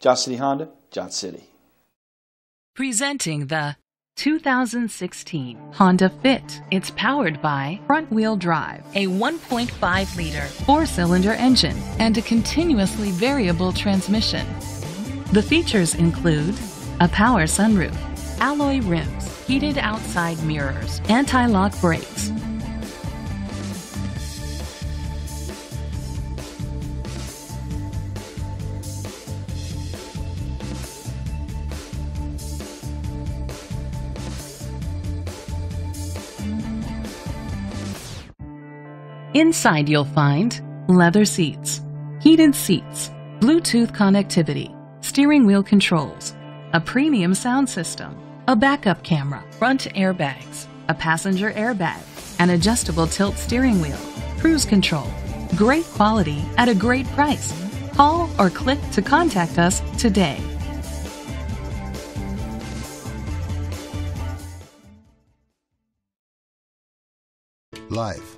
Johnson City Honda, Johnson City. Presenting the 2016 Honda Fit. It's powered by front-wheel drive, a 1.5-liter four-cylinder engine, and a continuously variable transmission. The features include a power sunroof, alloy rims, heated outside mirrors, anti-lock brakes, Inside you'll find leather seats, heated seats, Bluetooth connectivity, steering wheel controls, a premium sound system, a backup camera, front airbags, a passenger airbag, an adjustable tilt steering wheel, cruise control. Great quality at a great price. Call or click to contact us today. Life.